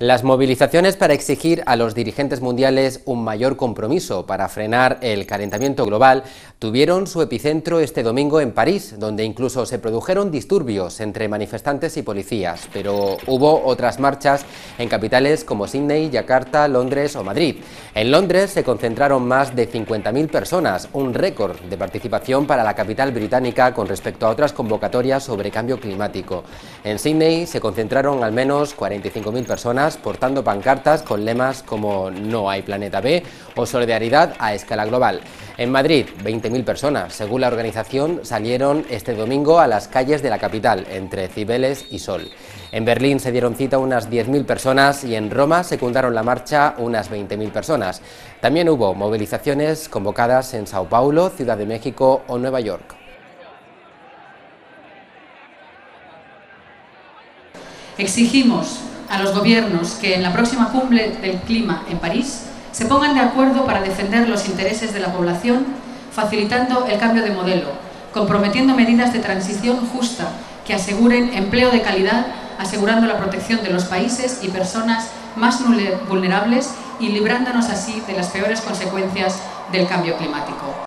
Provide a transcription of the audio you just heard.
Las movilizaciones para exigir a los dirigentes mundiales un mayor compromiso para frenar el calentamiento global tuvieron su epicentro este domingo en París, donde incluso se produjeron disturbios entre manifestantes y policías, pero hubo otras marchas en capitales como Sydney, Yakarta, Londres o Madrid. En Londres se concentraron más de 50.000 personas, un récord de participación para la capital británica con respecto a otras convocatorias sobre cambio climático. En Sydney se concentraron al menos 45.000 personas portando pancartas con lemas como No hay planeta B o Solidaridad a escala global. En Madrid, 20.000 personas, según la organización, salieron este domingo a las calles de la capital, entre Cibeles y Sol. En Berlín se dieron cita unas 10.000 personas y en Roma secundaron la marcha unas 20.000 personas. También hubo movilizaciones convocadas en Sao Paulo, Ciudad de México o Nueva York. Exigimos a los gobiernos que en la próxima cumbre del clima en París se pongan de acuerdo para defender los intereses de la población, facilitando el cambio de modelo, comprometiendo medidas de transición justa que aseguren empleo de calidad, asegurando la protección de los países y personas más vulnerables y librándonos así de las peores consecuencias del cambio climático.